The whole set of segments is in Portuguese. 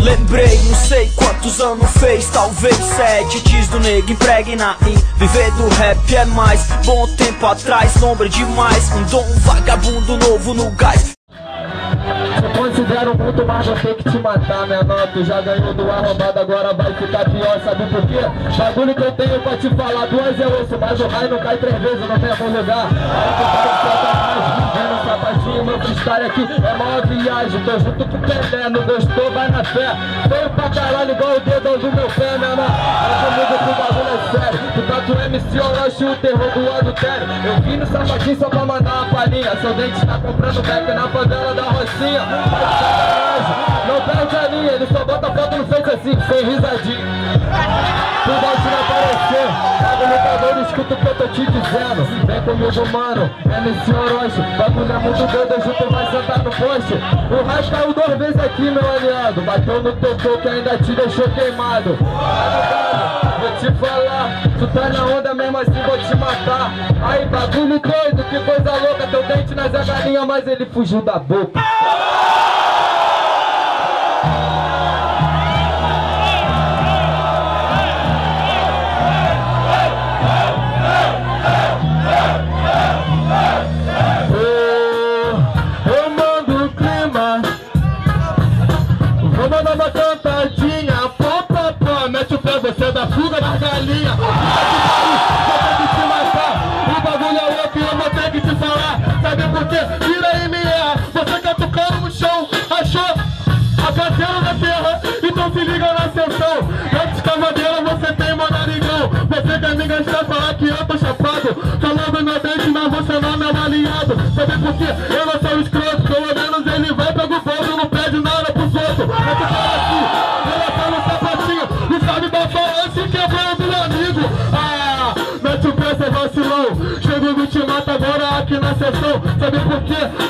Lembrei, não sei quantos anos fez Talvez sete, tis do nego impregna em Viver do rap é mais. Bom tempo atrás, lombra demais. Um dom vagabundo novo no gás. Eu considero muito mais ter que te matar, menor Tu já ganhou do arrombado, agora vai ficar pior Sabe por quê? Bagulho que eu tenho pra te falar Duas é osso, mas o raio não cai três vezes Não tem algum lugar Vai Vendo sapatinho, meu freestyle aqui é maior viagem. Tô junto com o Pelé, não gostou, vai na fé. Veio pra caralho igual o dedo do meu pé, menor Mas comigo o bagulho é sério. Tu tá tu MC Orochi, o terror do adultério Eu vim no sapatinho só pra mandar uma palhinha. Seu dente tá comprando back na favela da Rocinha. Não perde a linha, ele só bota foto no Face assim, sem risadinha. Tu vai te aparecer Paga o lutador, escuta o que eu tô te dizendo. Vem comigo, mano, MC Orochi. Bagulho é muito doido, junto vai sentar no poste. O raio caiu duas vezes aqui, meu aliado. Bateu no teu que ainda te deixou queimado. Vou te falar, tu tá na onda mesmo assim, vou te matar. Aí, bagulho doido, que coisa louca. Teu dente nas galinha, mas ele fugiu da boca fuga das galinhas. Vou ter que te matar. O bagulho é louco e eu vou ter que te falar. Sabe por quê? Vira aí, minha. Você catucando no chão. Achou a cadeira da terra. Então se liga na sessão. Antes cavadeira você tem manarigão. Você quer me gastar falar que eu tô chapado. Falando meu dente, mas você não é meu aliado. Sabe por quê?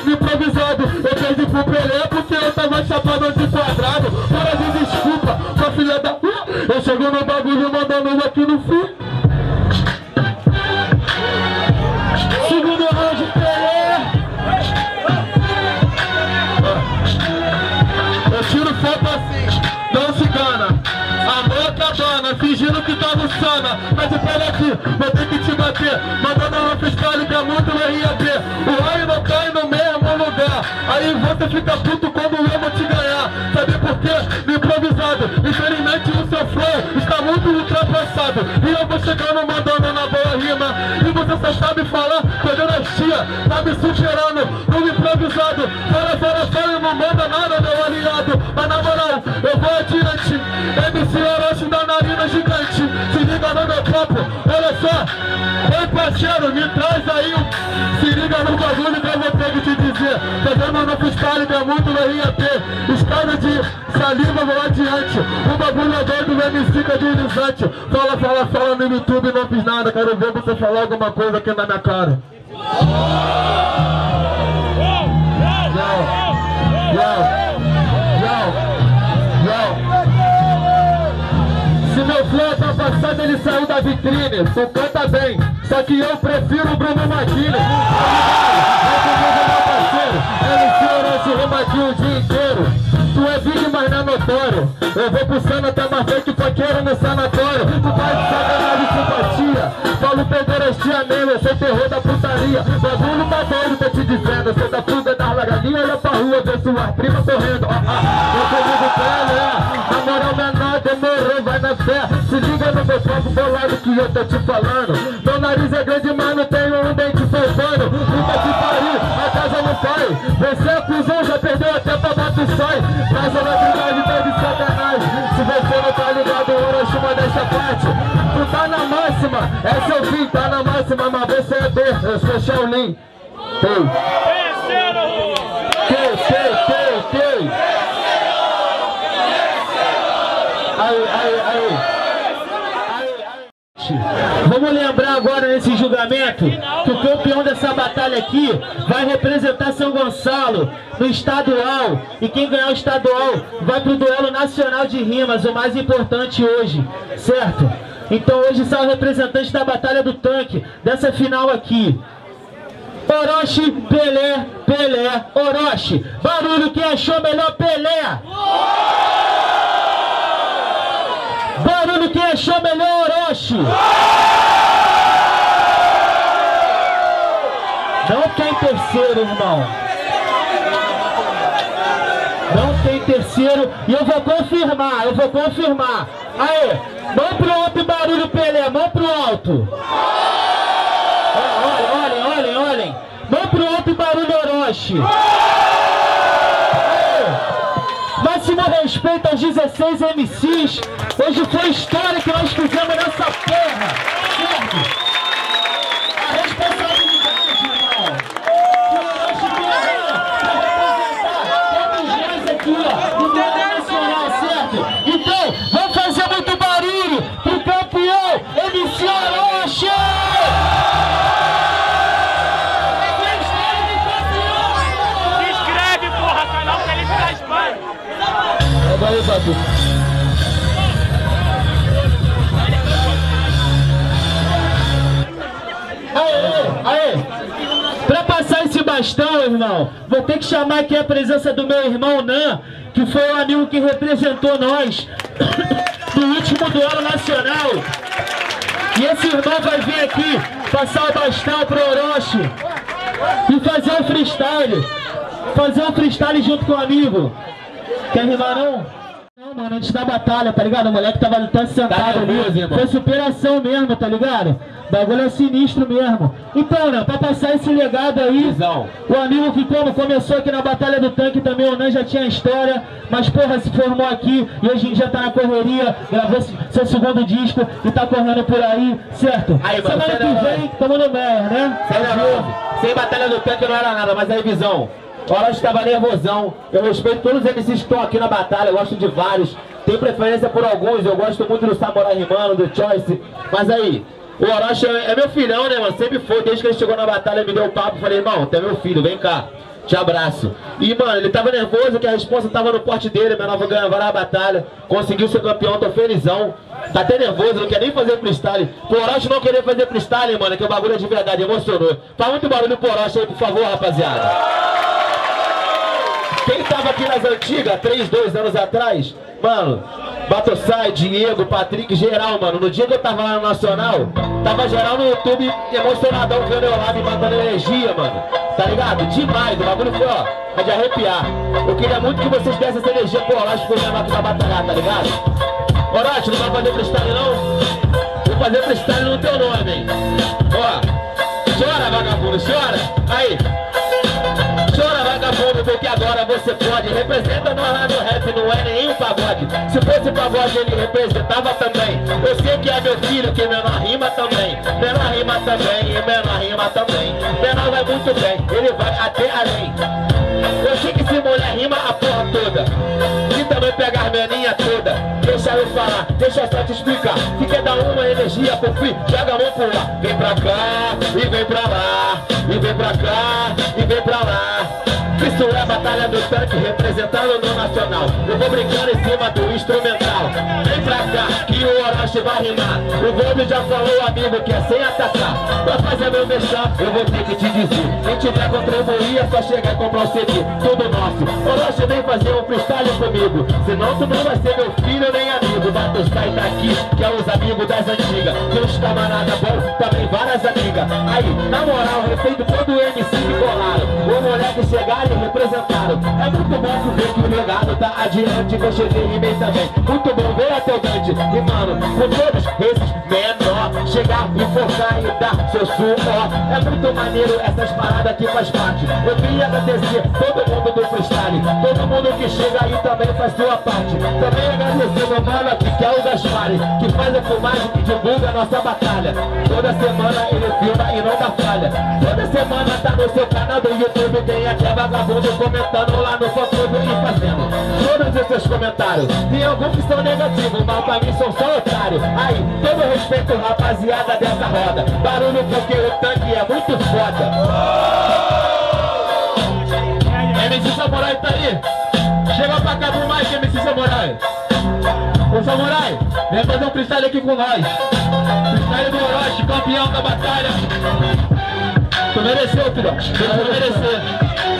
Me improvisado. Eu perdi pro Pelé porque eu tava chapado de quadrado. Para de desculpa, sua filha da. Eu chego no bagulho mandando aqui no fim. Segundo round, Pelé. Eu tiro foto assim, não engana. Amor cabana, fingindo que tá no sana. Mas espera aqui, vou ter que te bater. Mandando uma fiscalica muito no RAP. O raio não Aí você fica puto quando eu vou te ganhar. Sabe por quê? No improvisado. Infelizmente o seu flow está muito ultrapassado. E eu vou chegando mandando na boa rima. E você só sabe falar pegando a tia. Tá me superando no improvisado. Fora, fora, fora, não manda nada, meu aliado. Mas na moral, eu vou adiante. MC Orochi da narina gigante. Se liga no meu papo, olha só. Oi parceiro, me traz aí. Se liga no bagulho que eu vou ter que te dizer. Fazendo no freestyle, é muito no RAP. Escada de saliva, vou adiante. O bagulho é doido, o MC caderizante. Fala, fala, fala no YouTube, não fiz nada. Quero ver você falar alguma coisa aqui na minha cara. Se meu flow tá passado, ele saiu da vitrine. Tu canta bem, só que eu prefiro o Bruno Martini. Tu é é notório. Eu vou pulsando até mais feito faqueiro no sanatório. Tu tá de sacanagem simpatia. Paulo pederastia mesmo, eu sou terror da putaria. Bagulho tá doido, tô te dizendo. Eu sou da fuga das lagarinhas, olha pra rua, vê suas primas correndo. Ah, ah, eu comigo pé, né? Na moral menor, demorou, vai na fé. Se liga no meu copo bolado que eu tô te falando. Meu nariz é grande, mas não tenho um dente soltando. Puta que pariu, a não pai. Você é cuzão, já perdeu até pra bater sai. Mas a verdade tá de sacanagem. Se você não tá ligado, Orochima dessa parte. Tu tá na máxima, é seu fim, tá na máxima, mas você é B, eu sou Shaolin. Tem. Que, que, que, que. Aí, aí, aí vamos lembrar agora nesse julgamento que o campeão dessa batalha aqui vai representar São Gonçalo no estadual e quem ganhar o estadual vai pro duelo nacional de rimas, o mais importante hoje, certo? Então hoje são representante da batalha do tanque, dessa final aqui. Orochi, Pelé, Pelé, Orochi. Barulho quem achou melhor Pelé. Barulho quem achou melhor não tem terceiro, irmão. Não tem terceiro. E eu vou confirmar, eu vou confirmar. Aê, mão pro alto barulho, Pelé. Mão pro alto. Olhem, olhem, olhem, olhem. Mão pro alto barulho, Orochi. Respeito aos 16 MCs. Hoje foi história que nós fizemos nessa porra. Certo? Aí, Batu. Aê, aê! Pra passar esse bastão, irmão, vou ter que chamar aqui a presença do meu irmão Nan, que foi o amigo que representou nós no último duelo nacional. E esse irmão vai vir aqui passar o bastão pro Orochi e fazer um freestyle. Fazer um freestyle junto com o amigo. Quer rimar não? Não, mano, antes da batalha, tá ligado? O moleque tava até sentado ali. Foi superação mesmo, tá ligado? Bagulho é sinistro mesmo. Então, né, pra passar esse legado aí, o amigo que como começou aqui na Batalha do Tanque também, o Nan já tinha história, mas porra, se formou aqui e hoje em dia tá na correria, gravou seu segundo disco e tá correndo por aí, certo? Aí, mano, Semana que vem, tamo no Meyer, né? Sem nervoso. Sem batalha do tanque não era nada, mas aí, visão. O Orochi tava nervosão. Eu respeito todos os MCs que estão aqui na batalha, eu gosto de vários. Tenho preferência por alguns, eu gosto muito do Samurai Rimano, do Choice. Mas aí, o Orochi é é meu filhão, né, mano? Sempre foi, desde que ele chegou na batalha, me deu o papo. Falei, irmão, tu é meu filho, vem cá. Te abraço. E, mano, ele tava nervoso, que a resposta tava no porte dele, meu novo ganhou várias batalha. Conseguiu ser campeão, tô felizão. Tá até nervoso, não quer nem fazer freestyle. Pro Orochi não querer fazer freestyle, mano, que o bagulho é de verdade, emocionou. Faz muito barulho pro Orochi aí, por favor, rapaziada. Quem tava aqui nas antigas, 3, 2 anos atrás, mano, Batossai, Diego, Patrick, geral, mano. No dia que eu tava lá no Nacional, tava geral no YouTube emocionadão vendo eu lá me mandando energia, mano. Tá ligado? Demais, o bagulho foi, ó, é de arrepiar. Eu queria muito que vocês dessem essa energia pro Orochi pro menor que vai batalhar, tá ligado? Orochi, não vai fazer freestyle não? Vou fazer freestyle no teu nome, hein? Ó, chora, vagabundo, chora. Aí. Representa nós lá no rap, não é nenhum pagode. Se fosse pagode ele representava também. Eu sei que é meu filho, que menor rima também. Menor rima também, e menor rima também. Menor vai muito bem, ele vai até além. Eu sei que se mulher rima a porra toda E também pega as meninhas toda. Deixa eu falar, deixa eu só te explicar. Se quer dar uma energia pro fim, joga a mão pro ar. Vem pra cá, e vem pra lá E vem pra cá, e vem pra lá isso é a batalha do tanque representando no nacional. Eu vou brincando em cima do instrumental. Vem pra cá que o Orochi vai rimar. O Gomes já falou amigo que é sem atacar. Pra fazer meu mexão eu vou ter que te dizer. Quem tiver contribuir é só chegar e comprar o CD Tudo nosso. Orochi vem fazer um freestyle comigo. Senão tu não vai ser meu filho nem amigo. Batostai tá aqui que é os amigos das antigas. Tem uns camarada bom, também várias amigas. Aí, na moral, respeito todo MC que colaram O moleque chegaram e representaram É muito bom ver que o legado tá adiante. Que eu cheguei e rimei também. Muito bom ver até o Dante E mano, com todos esses menor Chegar e focar e dar seu suor. É muito maneiro essas paradas que faz parte. Eu queria agradecer todo mundo do freestyle. Todo mundo que chega aí também faz sua parte. Também agradecer meu mano aqui que é o Gaspari Que faz a filmagem que divulga a nossa batalha. Toda semana ele filma e não dá falha. Toda semana no seu canal do YouTube Tem até vagabundo comentando lá no fã-clube e fazendo Todos os seus comentários. Tem alguns que são negativos, mas pra mim são só otários. Aí, todo respeito rapaziada dessa roda. Barulho porque o tanque é muito foda. MC Samurai tá aí? Chega pra cá pro mais MC Samurai. Ô Samurai, vem fazer um freestyle aqui com nós. Freestyle do Orochi, campeão da batalha Tu mereceu, filho. Tu mereceu.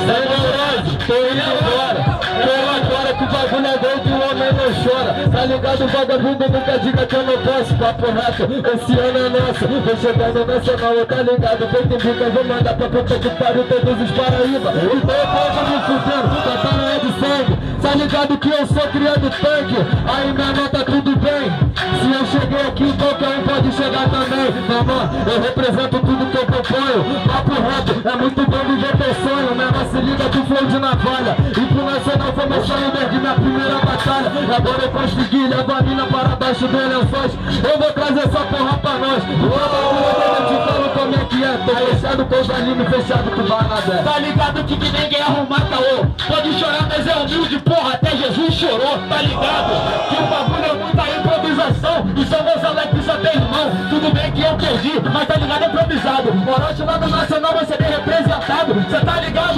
Sai Orochi, tô indo embora. Tô agora que o bagulho é gol do homem também não chora. Tá ligado, vagabundo, nunca diga que eu não posso. Papo reto, esse ano é nosso. Vou chegar no nacional, tá ligado? Feito em bica, vou mandar pra puta que pariu todos os Paraíba. Então eu pode me fudendo, tá é de sangue. Tá ligado que eu sou criado tanque. Aí minha nota tudo bem Se eu cheguei aqui, qualquer um pode chegar também. Mamãe, eu represento tudo que eu proponho. Papo reto, é muito bom viver teu sonho. Menor se liga que flow de navalha. E pro nacional foi meu sonho desde minha primeira batalha Agora eu consegui levar a mina para baixo dos lençóis Eu vou trazer essa porra pra nós. Eu te é que é. Fechado com os animes, fechado com o Barnabé Tá ligado que, que ninguém arrumar caô Pode chorar, mas é humilde, porra, até Jesus chorou, tá ligado? Que o bagulho é muita improvisação. E são meus Alex só tem irmão. Tudo bem que eu perdi, mas tá ligado, é improvisado. Orochi lá no Nacional vai ser bem representado. Cê tá ligado?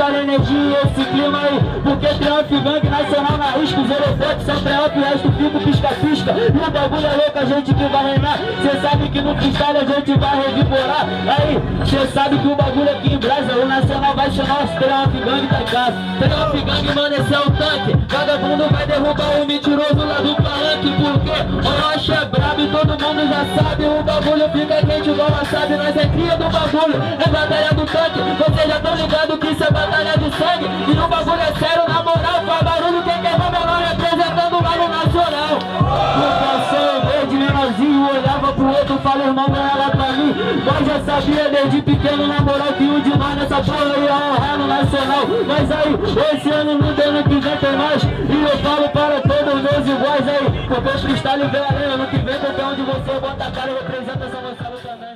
O cristal energia e esse clima aí Porque Triumph Gang Nacional na risca, os elefantes são Triumph, o resto fica pisca-pisca E o bagulho é louco, a gente que vai reinar. Cê sabe que no cristal a gente vai revigorar. Aí, cê sabe que o bagulho aqui em Nacional vai chamar os Gang da casa. Gang, mano, esse é o tanque. Vagabundo vai derrubar o mentiroso lá do palanque Porque o Rocha é brabo e todo mundo já sabe. O bagulho fica quente igual wasabi, nós é cria do bagulho É batalha do tanque, vocês já tão ligado que isso é batalha de sangue. E o bagulho é sério, na moral, faz barulho quem quer ver menor representando sabia desde pequeno, na moral, que um de nós nessa porra ia honrar no Nacional. Mas aí, esse ano não deu, no que vem tem mais. E eu falo para todos meus iguais aí Porque o freestyle vem além, ano que vem qualquer um de você bota a cara e representa essa moçada também